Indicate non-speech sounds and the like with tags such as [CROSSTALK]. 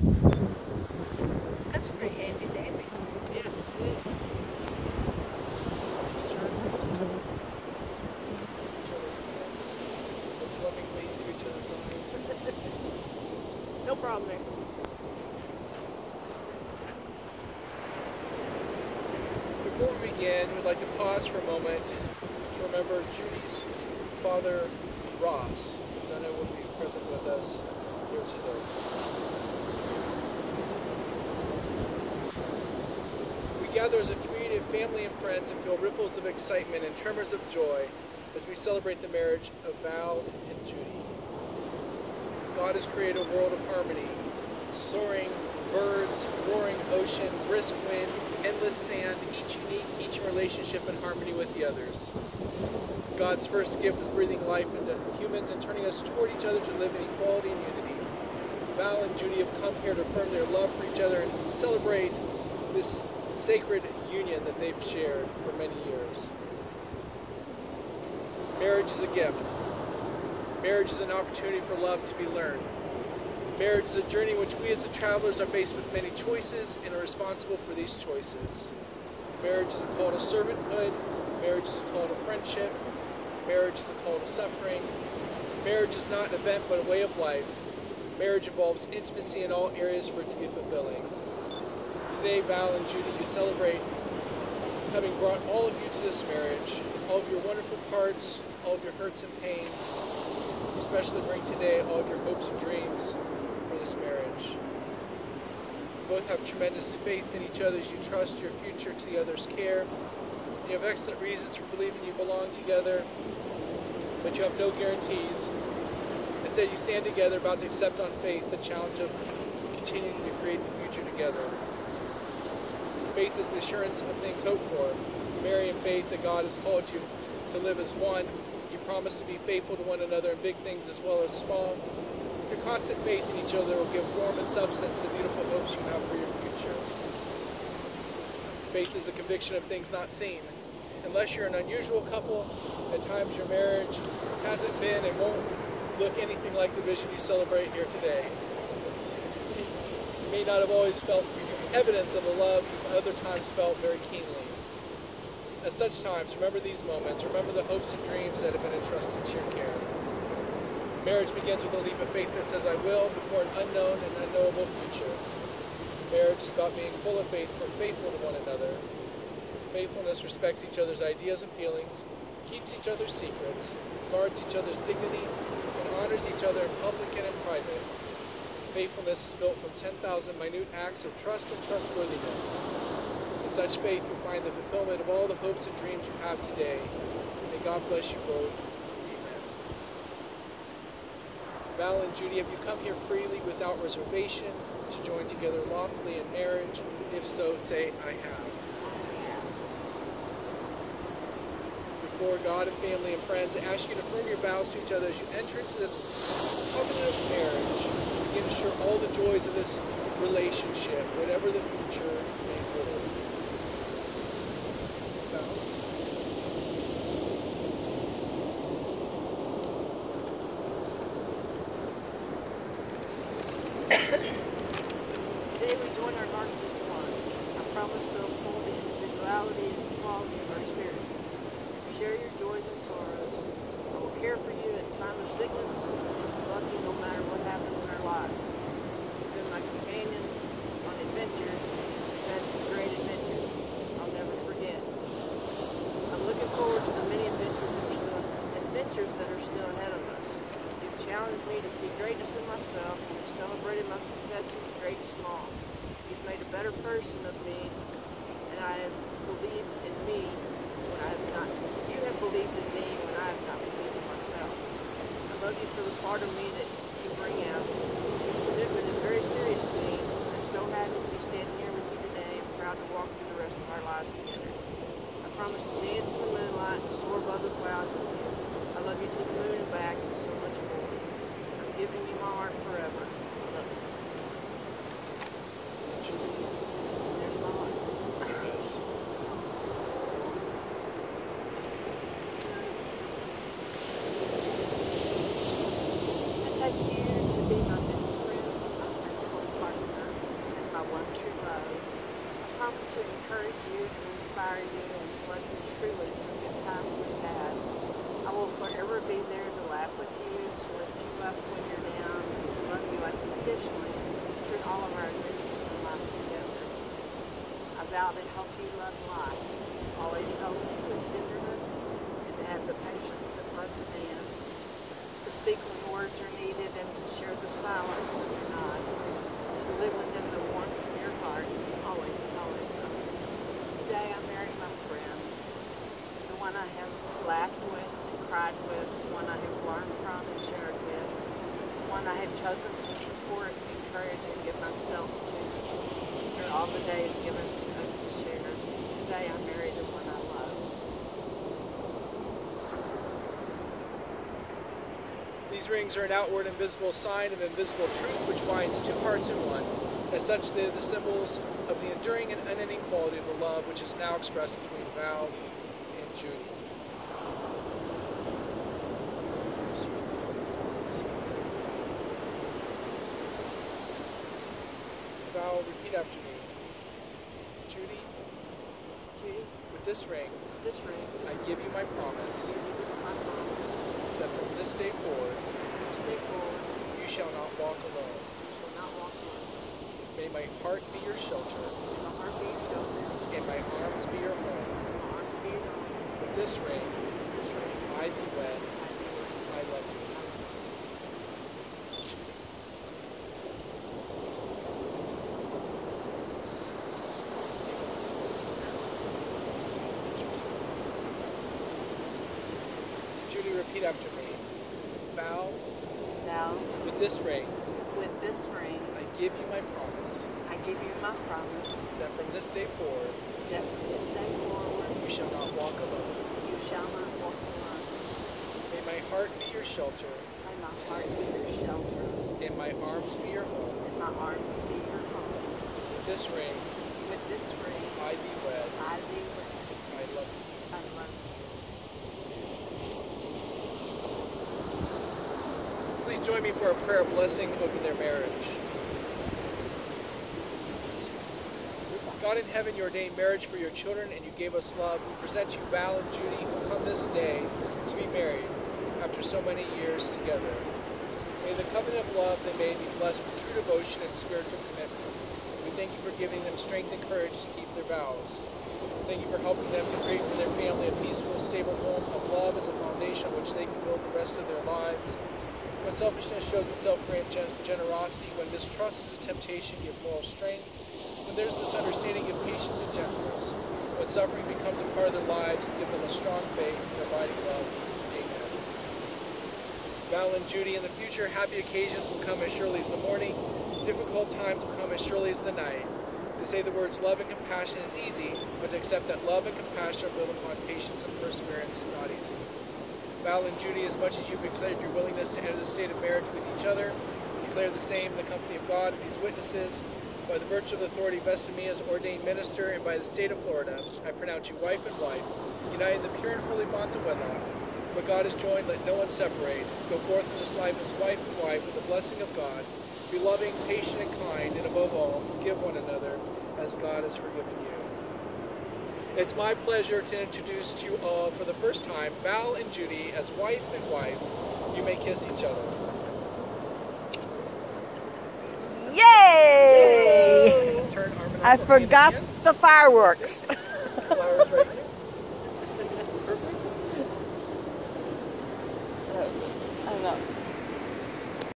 That's pretty handy. Yeah. [LAUGHS] No problem there. Before we begin, we'd like to pause for a moment to remember Judy's father, Ross, who's I know will be present with us here today. We gather as a community of family and friends and feel ripples of excitement and tremors of joy as we celebrate the marriage of Val and Judy. God has created a world of harmony, soaring birds, roaring ocean, brisk wind, endless sand, each unique, each in relationship and harmony with the others. God's first gift was breathing life into humans and turning us toward each other to live in equality and unity. Val and Judy have come here to affirm their love for each other and celebrate this sacred union that they've shared for many years. Marriage is a gift. Marriage is an opportunity for love to be learned. Marriage is a journey in which we as the travelers are faced with many choices and are responsible for these choices. Marriage is a call to servanthood. Marriage is a call to friendship. Marriage is a call to suffering. Marriage is not an event but a way of life. Marriage involves intimacy in all areas for it to be fulfilling. Today, Val and Judy, you celebrate having brought all of you to this marriage, all of your wonderful parts, all of your hurts and pains. Especially bring today all of your hopes and dreams for this marriage. You both have tremendous faith in each other as you trust your future to the other's care. You have excellent reasons for believing you belong together, but you have no guarantees. Instead, you stand together about to accept on faith the challenge of continuing to create the future together. Faith is the assurance of things hoped for. Marry in faith that God has called you to live as one. You promise to be faithful to one another in big things as well as small. Your constant faith in each other will give form and substance to beautiful hopes you have for your future. Faith is a conviction of things not seen. Unless you're an unusual couple, at times your marriage hasn't been and won't look anything like the vision you celebrate here today. You may not have always felt evidence of the love you've other times felt very keenly. At such times, remember these moments. Remember the hopes and dreams that have been entrusted to your care. Marriage begins with a leap of faith that says, I will, before an unknown and unknowable future. Marriage is about being full of faith, but faithful to one another. Faithfulness respects each other's ideas and feelings, keeps each other's secrets, guards each other's dignity, and honors each other in public and in private. Faithfulness is built from 10,000 minute acts of trust and trustworthiness. In such faith, you find the fulfillment of all the hopes and dreams you have today. May God bless you both. Amen. Val and Judy, have you come here freely without reservation to join together lawfully in marriage? If so, say, I have. Before God and family and friends, I ask you to affirm your vows to each other as you enter into this covenant of marriage. All the joys of this relationship, whatever the future may hold. [COUGHS] Today we join our hearts as one. I promise to uphold the individuality and equality of our spirit. Share your joys and sorrows. I will care for you in time of sickness and love you no matter what happens in our lives. You've been my companion on adventures, that's great adventures I'll never forget. I'm looking forward to the many adventures that are still, adventures that are still ahead of us. You've challenged me to see greatness in myself, and you've celebrated my successes, great and small. You've made a better person of me, and I have believed in me when I have not. You have believed in me when I have not believed in myself. I love you for the part of me that you bring out. Your commitment is very serious to me. I'm so happy to be standing here with you today and proud to walk through the rest of our lives together. I promise to dance in the moonlight and soar above the clouds with you. I love you to the moon and back and so much more. I'm giving you my heart forever. I love you. There's my heart. I take you to be my promise to encourage you and inspire you and to you truly through good times and bad. I will forever be there to laugh with you, to lift you up when you're down, and to love you unconditionally through all of our adventures in life together. I vow to help you love life, always help you with tenderness, and to have the patience that love demands, to speak when words are needed and to share the silence when you're not, to live within the warmth of your heart, always always them. Today I marry my friend, the one I have laughed with and cried with, the one I have learned from and shared with, have chosen to support, encourage, and give myself to through all the days given to us to share. Today I marry the one I love. These rings are an outward and visible sign of invisible truth which binds two hearts in one. As such, they are the symbols of the enduring and unending quality of the love which is now expressed between Val and Judy. Repeat after me. Judy, Judy, with this ring, this ring I give you my promise my promise. that from this day forward, This day forward, you shall not walk alone. you shall not walk alone. May my heart be your shelter, May my heart be your shelter, and my arms be your home. my arms be your home. With this ring, This ring, I be wed. I be with you. I love you. Judy, repeat after me. Val Now, with this ring, with this ring, I give you my promise I give you my promise that from this day forward, that from this day forward, you shall not walk alone. you shall not walk alone. May my heart be your shelter, May my heart be your shelter, and my arms be your home. and my arms be your home. With this ring, With this ring, I be wed. I be wed. I love you. I love you. Please join me for a prayer blessing over their marriage. God in heaven, you ordained marriage for your children and you gave us love. We present you Val and Judy who come this day to be married after so many years together. May the covenant of love they made be blessed with true devotion and spiritual commitment. We thank you for giving them strength and courage to keep their vows. Thank you for helping them to create for their family a peaceful, stable home of love as a foundation on which they can build the rest of their lives. When selfishness shows itself, grant gen- generosity. When mistrust is a temptation, give moral strength. When there's misunderstanding, give patience and gentleness. When suffering becomes a part of their lives, give them a strong faith and abiding love. Amen. Val and Judy, in the future, happy occasions will come as surely as the morning. Difficult times will come as surely as the night. To say the words love and compassion is easy, but to accept that love and compassion are built upon patience and perseverance is not easy. Val and Judy, as much as you've declared your willingness to enter the state of marriage with each other, declare the same in the company of God and these witnesses. By the virtue of the authority vested in me as ordained minister and by the state of Florida, I pronounce you wife and wife, united in the pure and holy bonds of wedlock. What God has joined, let no one separate. Go forth in this life as wife and wife with the blessing of God. Be loving, patient, and kind, and above all, forgive one another as God has forgiven you. It's my pleasure to introduce to you all for the first time Val and Judy as wife and wife. You may kiss each other. Yay! Turn I arm, hand in forgot the fireworks.